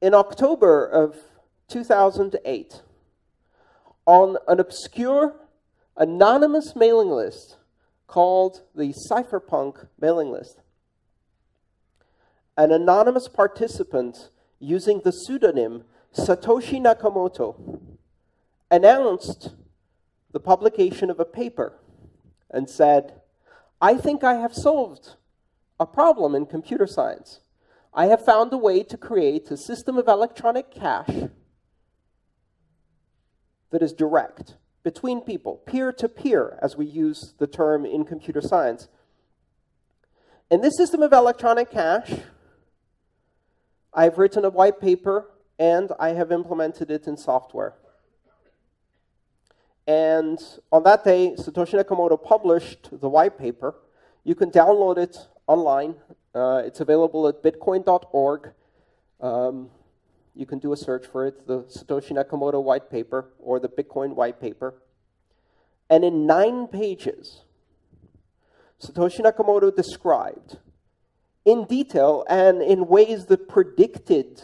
in October of 2008, on an obscure, anonymous mailing list called the Cypherpunk mailing list, an anonymous participant using the pseudonym Satoshi Nakamoto announced the publication of a paper and said, I think I have solved a problem in computer science. I have found a way to create a system of electronic cash that is direct between people, peer to peer, as we use the term in computer science. In this system of electronic cash, I've written a white paper and I have implemented it in software. And on that day, Satoshi Nakamoto published the white paper. You can download it online. Uh, it's available at bitcoin.org. Um, you can do a search for it, the Satoshi Nakamoto white paper or the Bitcoin white paper. And in nine pages, Satoshi Nakamoto described in detail and in ways that predicted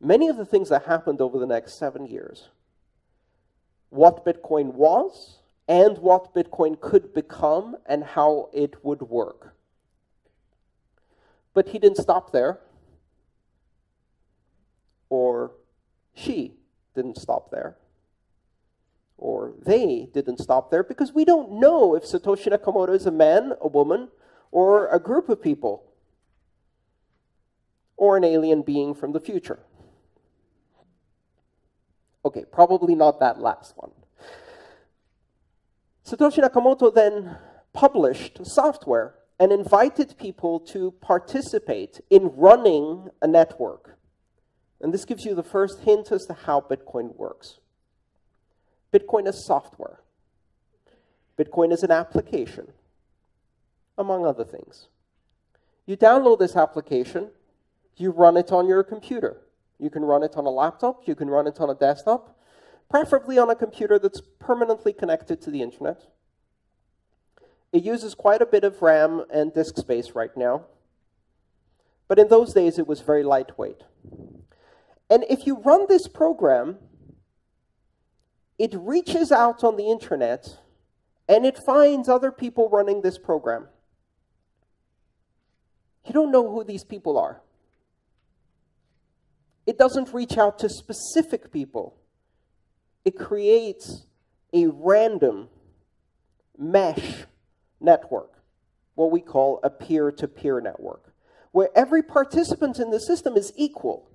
many of the things that happened over the next seven years what Bitcoin was and what Bitcoin could become and how it would work. But he didn't stop there, or she didn't stop there, or they didn't stop there, because we don't know if Satoshi Nakamoto is a man, a woman, or a group of people, or an alien being from the future. Okay, probably not that last one. Satoshi Nakamoto then published software and invited people to participate in running a network. And this gives you the first hint as to how Bitcoin works. Bitcoin is software. Bitcoin is an application, among other things. You download this application, you run it on your computer. You can run it on a laptop, you can run it on a desktop, preferably on a computer that's permanently connected to the internet. It uses quite a bit of RAM and disk space right now, but in those days it was very lightweight. And if you run this program, it reaches out on the internet and it finds other people running this program. You don't know who these people are. It doesn't reach out to specific people. It creates a random mesh network, what we call a peer-to-peer network, where every participant in the system is equal.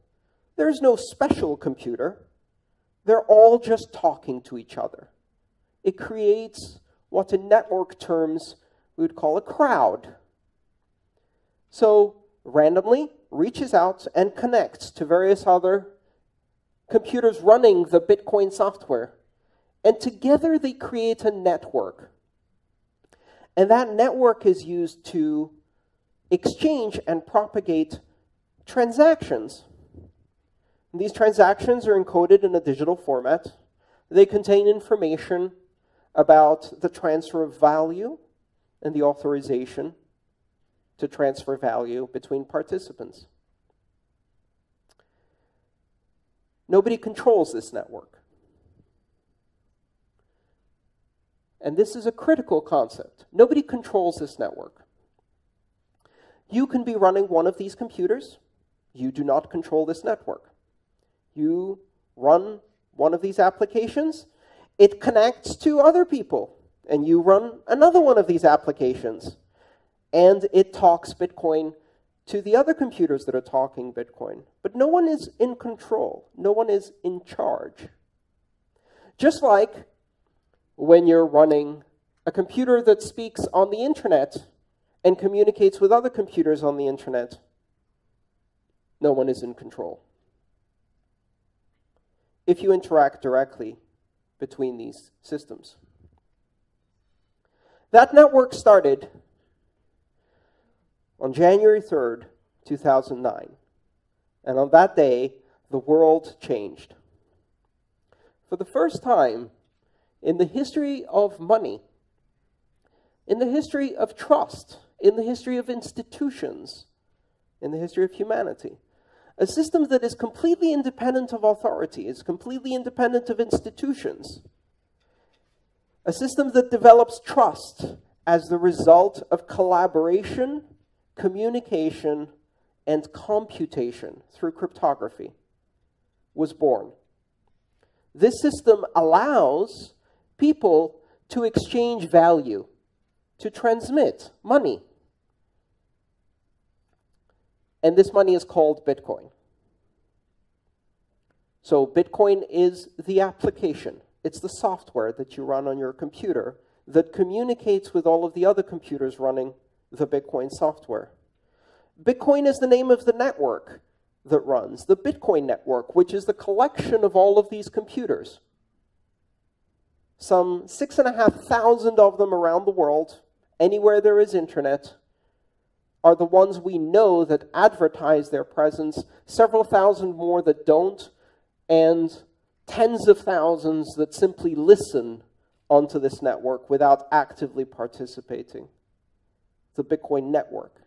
There's no special computer. They're all just talking to each other. It creates what in network terms we would call a crowd. So randomly, reaches out and connects to various other computers running the Bitcoin software. And together they create a network. And that network is used to exchange and propagate transactions. And these transactions are encoded in a digital format. They contain information about the transfer of value and the authorization to transfer value between participants. Nobody controls this network. And this is a critical concept. Nobody controls this network. You can be running one of these computers. You do not control this network. You run one of these applications. It connects to other people. And you run another one of these applications and it talks Bitcoin to the other computers that are talking Bitcoin. But no one is in control. No one is in charge. Just like when you're running a computer that speaks on the internet and communicates with other computers on the internet, no one is in control. If you interact directly between these systems. That network started on January 3rd, 2009. And on that day, the world changed. For the first time in the history of money, in the history of trust, in the history of institutions, in the history of humanity, A system that is completely independent of authority, is completely independent of institutions. A system that develops trust as the result of collaboration, communication, and computation through cryptography was born. This system allows people to exchange value, to transmit money. And this money is called Bitcoin. So Bitcoin is the application. It's the software that you run on your computer that communicates with all of the other computers running the Bitcoin software. Bitcoin is the name of the network that runs, the Bitcoin network, which is the collection of all of these computers. Some six and a half thousand of them around the world, anywhere there is internet, are the ones we know that advertise their presence, several thousand more that don't, and tens of thousands that simply listen onto this network without actively participating. The Bitcoin network.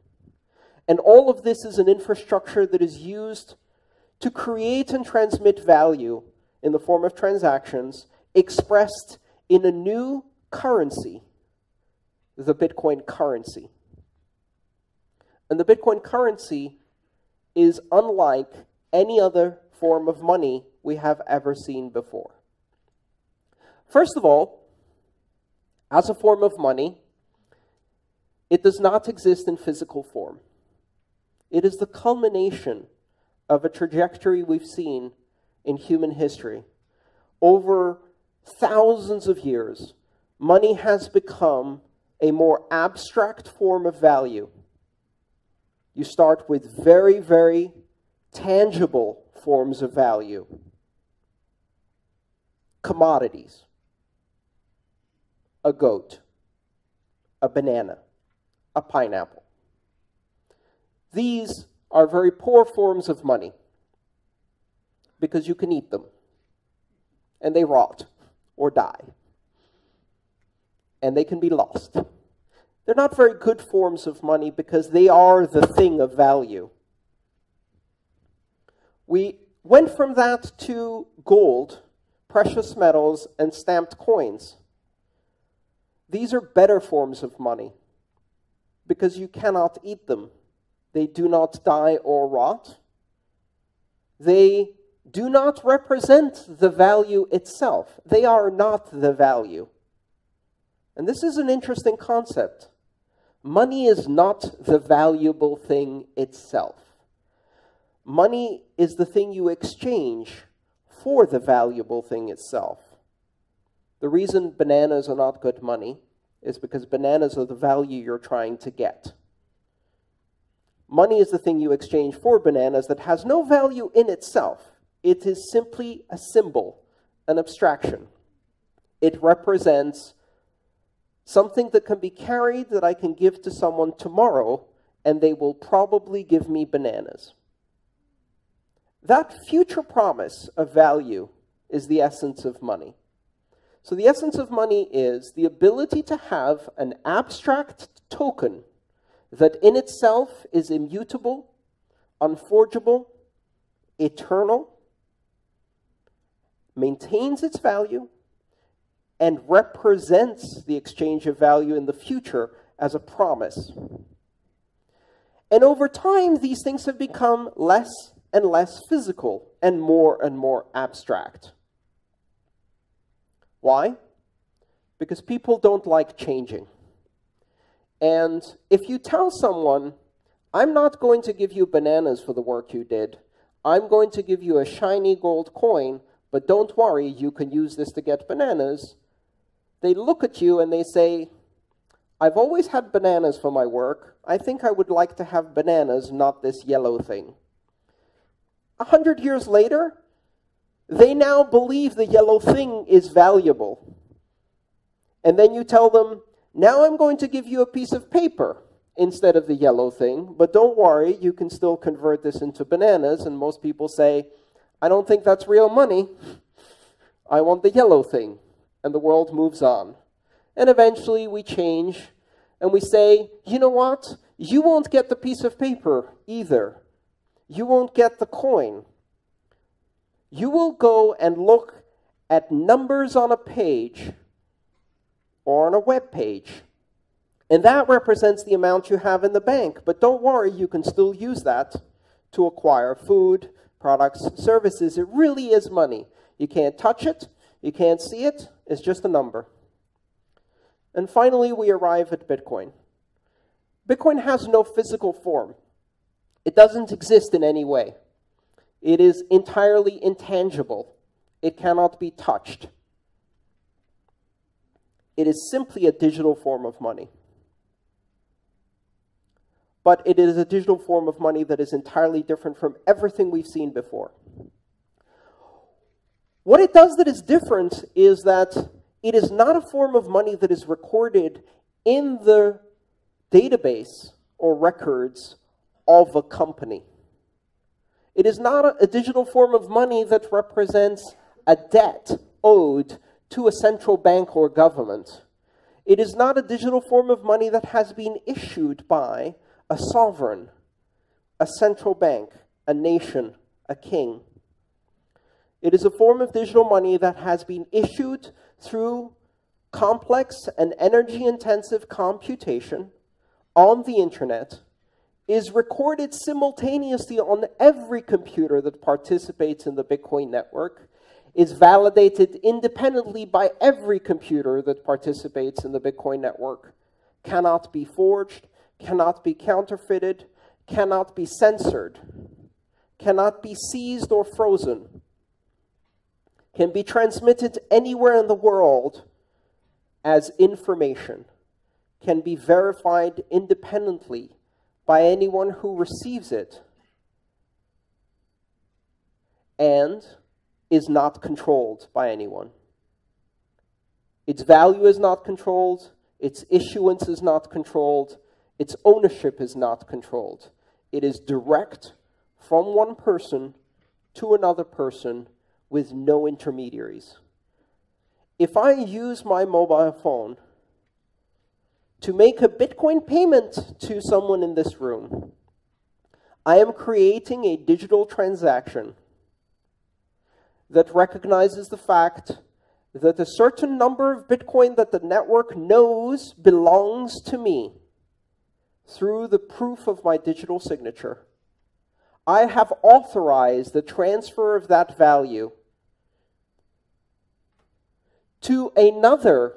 And all of this is an infrastructure that is used to create and transmit value in the form of transactions expressed in a new currency, the Bitcoin currency. And the Bitcoin currency is unlike any other form of money we have ever seen before. First of all, as a form of money, it does not exist in physical form. It is the culmination of a trajectory we've seen in human history. Over thousands of years, money has become a more abstract form of value. You start with very, very tangible forms of value. Commodities, a goat, a banana, a pineapple. These are very poor forms of money because you can eat them and they rot or die and they can be lost. They're not very good forms of money because they are the thing of value. We went from that to gold, precious metals, and stamped coins. These are better forms of money because you cannot eat them. They do not die or rot. They do not represent the value itself. They are not the value. And this is an interesting concept. Money is not the valuable thing itself. Money is the thing you exchange for the valuable thing itself. The reason bananas are not good money is because bananas are the value you're trying to get. Money is the thing you exchange for bananas that has no value in itself. It is simply a symbol, an abstraction. It represents something that can be carried that I can give to someone tomorrow, and they will probably give me bananas. That future promise of value is the essence of money. So, the essence of money is the ability to have an abstract token that in itself is immutable, unforgeable, eternal, maintains its value, and represents the exchange of value in the future as a promise. And over time, these things have become less and less physical and more and more abstract. Why? Because people don't like changing. And if you tell someone, I'm not going to give you bananas for the work you did, I'm going to give you a shiny gold coin, but don't worry, you can use this to get bananas, they look at you and they say, I've always had bananas for my work. I think I would like to have bananas, not this yellow thing. A hundred years later, they now believe the yellow thing is valuable. And then you tell them, now I'm going to give you a piece of paper instead of the yellow thing, but don't worry, you can still convert this into bananas. And most people say, I don't think that's real money. I want the yellow thing. And the world moves on. And eventually we change and we say, you know what? You won't get the piece of paper either. you won't get the coin. You will go and look at numbers on a page or on a web page. And that represents the amount you have in the bank. But don't worry, you can still use that to acquire food, products, services. It really is money. You can't touch it, you can't see it, it's just a number. And finally, we arrive at Bitcoin. Bitcoin has no physical form. It doesn't exist in any way. It is entirely intangible. It cannot be touched. It is simply a digital form of money. But it is a digital form of money that is entirely different from everything we've seen before. What it does that is different is that it is not a form of money that is recorded in the database or records of a company. It is not a, digital form of money that represents a debt owed to a central bank or government. It is not a digital form of money that has been issued by a sovereign, a central bank, a nation, a king. It is a form of digital money that has been issued through complex and energy intensive computation on the internet is recorded simultaneously on every computer that participates in the Bitcoin network, is validated independently by every computer that participates in the Bitcoin network, cannot be forged, cannot be counterfeited, cannot be censored, cannot be seized or frozen, can be transmitted anywhere in the world as information, can be verified independently by anyone who receives it, and is not controlled by anyone. Its value is not controlled, its issuance is not controlled, its ownership is not controlled. It is direct from one person to another person with no intermediaries. If I use my mobile phone to make a Bitcoin payment to someone in this room, I am creating a digital transaction that recognizes the fact that a certain number of Bitcoin that the network knows belongs to me through the proof of my digital signature. I have authorized the transfer of that value to another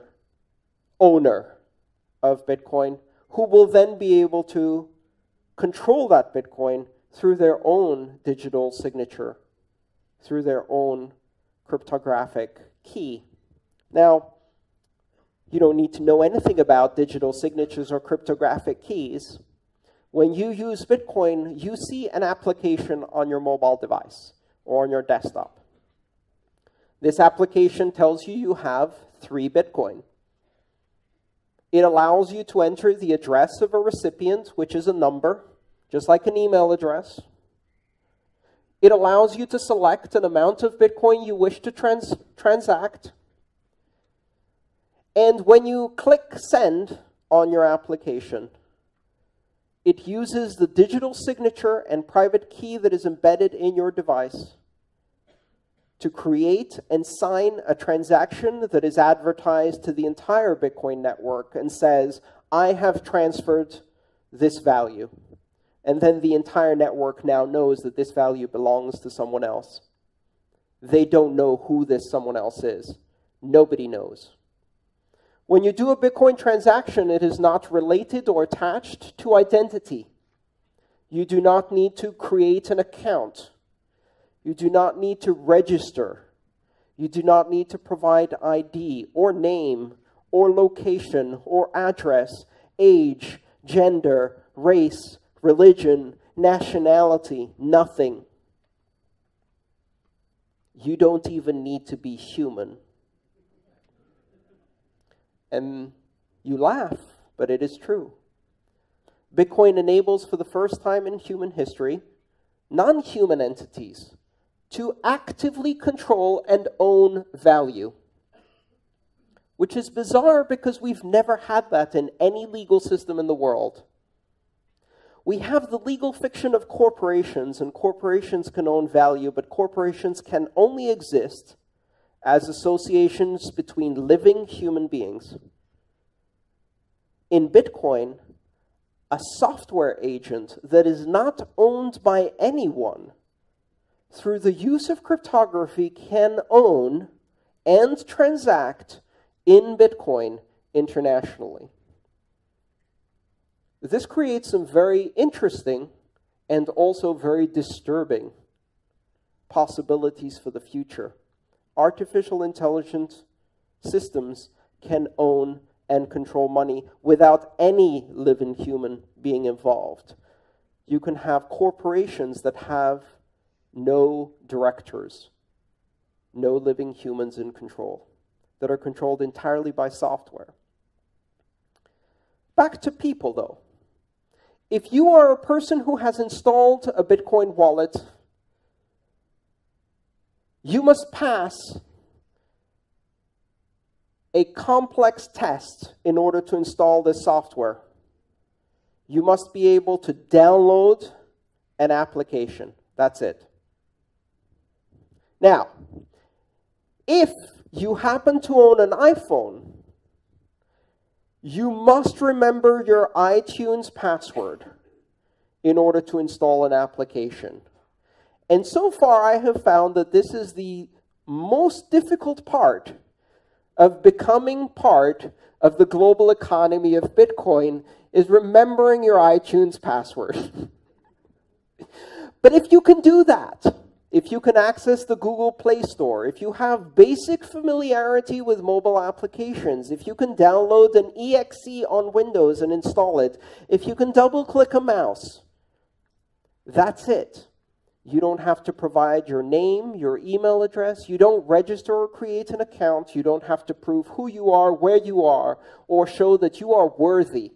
owner of Bitcoin who will then be able to control that Bitcoin through their own digital signature, through their own cryptographic key. Now, you don't need to know anything about digital signatures or cryptographic keys. When you use Bitcoin, you see an application on your mobile device or on your desktop. This application tells you you have three Bitcoin. It allows you to enter the address of a recipient, which is a number, just like an email address. It allows you to select an amount of Bitcoin you wish to trans transact. And when you click send on your application, it uses the digital signature and private key that is embedded in your device to create and sign a transaction that is advertised to the entire Bitcoin network and says, I have transferred this value. And then the entire network now knows that this value belongs to someone else. They don't know who this someone else is. Nobody knows. When you do a Bitcoin transaction, it is not related or attached to identity. You do not need to create an account you do not need to register. You do not need to provide ID or name or location or address, age, gender, race, religion, nationality, nothing. You don't even need to be human. And you laugh, but it is true. Bitcoin enables, for the first time in human history, non human entities to actively control and own value. Which is bizarre because we've never had that in any legal system in the world. we have the legal fiction of corporations, and corporations can own value, but corporations can only exist as associations between living human beings. In Bitcoin, a software agent that is not owned by anyone through the use of cryptography can own and transact in Bitcoin internationally. This creates some very interesting and also very disturbing possibilities for the future. Artificial intelligence systems can own and control money without any living human being involved. You can have corporations that have no directors, no living humans in control, that are controlled entirely by software. Back to people, though. If you are a person who has installed a Bitcoin wallet, you must pass a complex test in order to install this software. You must be able to download an application. That's it. Now, if you happen to own an iPhone, you must remember your iTunes password in order to install an application. And so far, I have found that this is the most difficult part of becoming part of the global economy of Bitcoin is remembering your iTunes password. but if you can do that, if you can access the Google Play Store, if you have basic familiarity with mobile applications, if you can download an exe on Windows and install it, if you can double click a mouse, that's it. You don't have to provide your name, your email address. You don't register or create an account. You don't have to prove who you are, where you are, or show that you are worthy.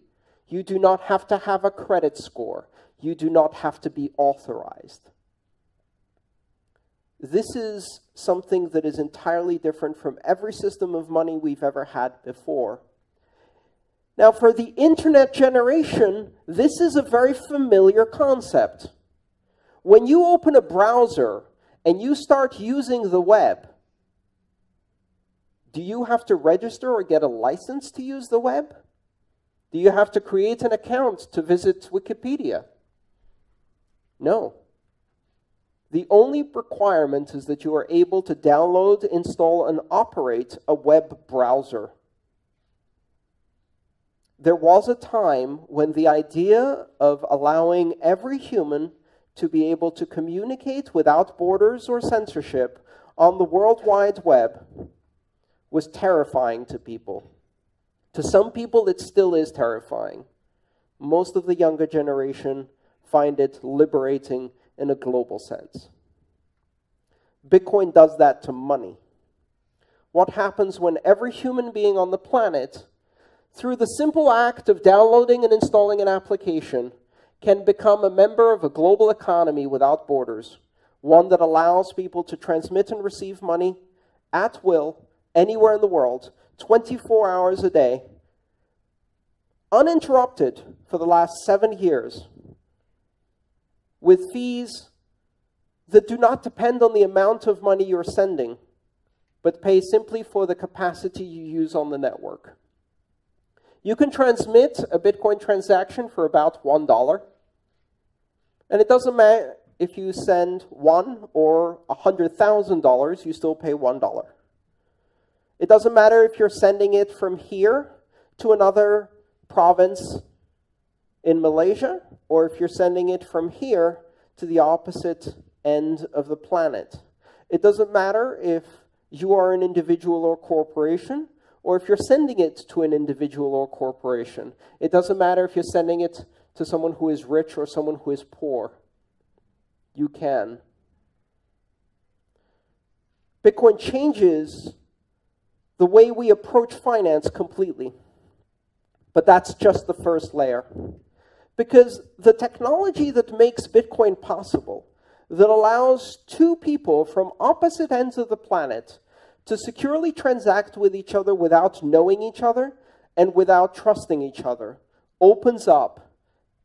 You do not have to have a credit score. You do not have to be authorized. This is something that is entirely different from every system of money we've ever had before. Now, for the internet generation, this is a very familiar concept. When you open a browser and you start using the web, do you have to register or get a license to use the web? Do you have to create an account to visit Wikipedia? No. The only requirement is that you are able to download, install, and operate a web browser. There was a time when the idea of allowing every human to be able to communicate without borders or censorship on the World Wide Web was terrifying to people. To some people, it still is terrifying. Most of the younger generation find it liberating in a global sense. Bitcoin does that to money. What happens when every human being on the planet, through the simple act of downloading and installing an application, can become a member of a global economy without borders, one that allows people to transmit and receive money at will anywhere in the world, 24 hours a day, uninterrupted for the last seven years, with fees that do not depend on the amount of money you're sending, but pay simply for the capacity you use on the network. You can transmit a Bitcoin transaction for about $1. And it doesn't matter if you send one or $100,000, you still pay $1. It doesn't matter if you're sending it from here to another province in Malaysia, or if you're sending it from here to the opposite end of the planet. It doesn't matter if you are an individual or corporation, or if you're sending it to an individual or corporation. It doesn't matter if you're sending it to someone who is rich or someone who is poor. You can. Bitcoin changes the way we approach finance completely. But that's just the first layer. Because the technology that makes Bitcoin possible, that allows two people from opposite ends of the planet to securely transact with each other without knowing each other and without trusting each other, opens up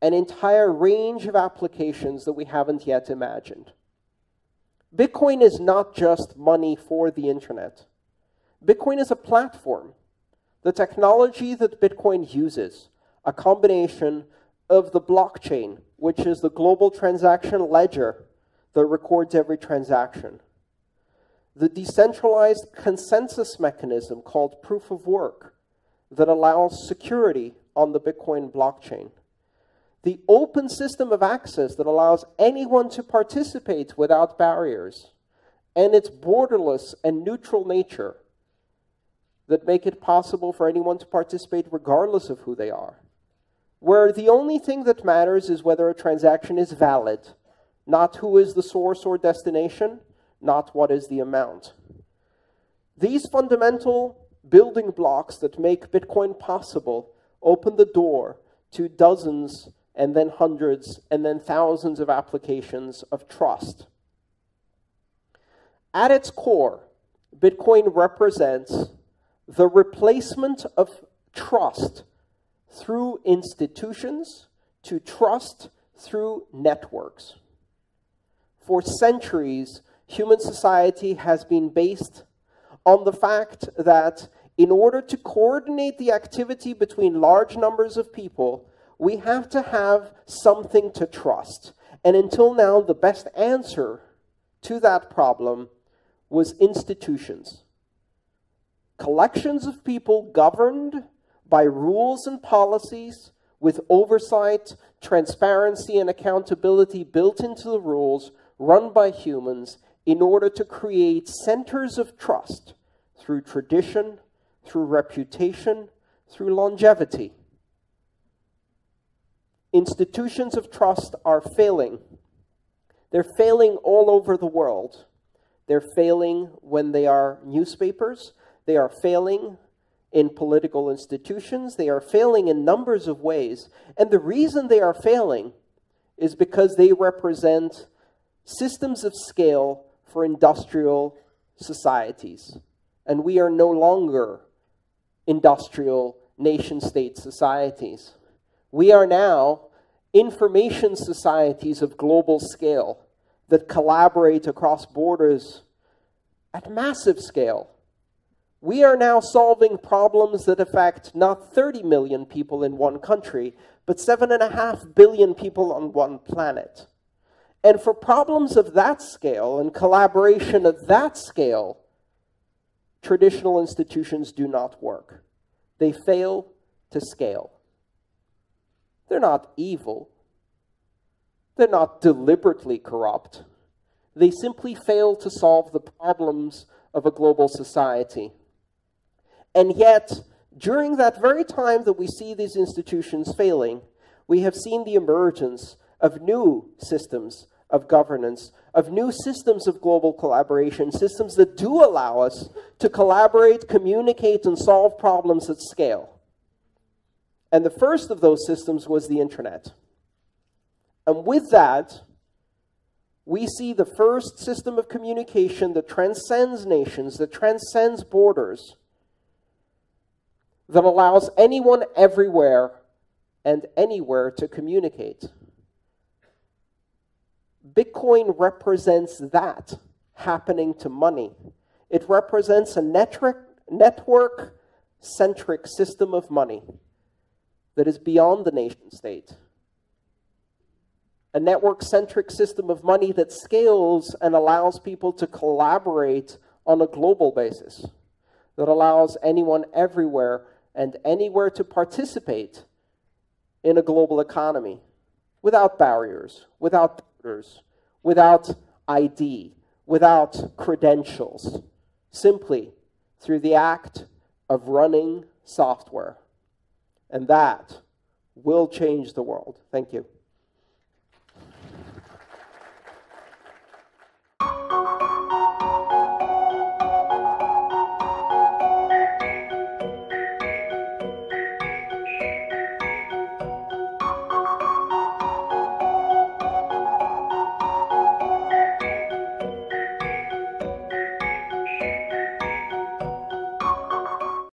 an entire range of applications that we haven't yet imagined. Bitcoin is not just money for the internet. Bitcoin is a platform. The technology that Bitcoin uses, a combination of the blockchain, which is the global transaction ledger that records every transaction, the decentralized consensus mechanism called proof of work that allows security on the Bitcoin blockchain, the open system of access that allows anyone to participate without barriers, and its borderless and neutral nature that make it possible for anyone to participate regardless of who they are. Where the only thing that matters is whether a transaction is valid, not who is the source or destination, not what is the amount. These fundamental building blocks that make Bitcoin possible open the door to dozens and then hundreds and then thousands of applications of trust. At its core, Bitcoin represents the replacement of trust through institutions to trust through networks. For centuries, human society has been based on the fact that in order to coordinate the activity between large numbers of people, we have to have something to trust. And until now, the best answer to that problem was institutions collections of people governed by rules and policies with oversight, transparency, and accountability built into the rules run by humans in order to create centers of trust through tradition, through reputation, through longevity. Institutions of trust are failing. They're failing all over the world. They're failing when they are newspapers. They are failing in political institutions. They are failing in numbers of ways. And the reason they are failing is because they represent systems of scale for industrial societies. And we are no longer industrial nation state societies. We are now information societies of global scale that collaborate across borders at massive scale we are now solving problems that affect not 30 million people in one country, but 7.5 billion people on one planet. And for problems of that scale and collaboration of that scale, traditional institutions do not work. They fail to scale. They're not evil. They're not deliberately corrupt. They simply fail to solve the problems of a global society. And yet, during that very time that we see these institutions failing, we have seen the emergence of new systems of governance, of new systems of global collaboration, systems that do allow us to collaborate, communicate, and solve problems at scale. And the first of those systems was the internet. And with that, we see the first system of communication that transcends nations, that transcends borders, that allows anyone everywhere and anywhere to communicate. Bitcoin represents that happening to money. It represents a network centric system of money that is beyond the nation state. A network centric system of money that scales and allows people to collaborate on a global basis, that allows anyone everywhere and anywhere to participate in a global economy without barriers, without borders, without ID, without credentials, simply through the act of running software. And that will change the world. Thank you.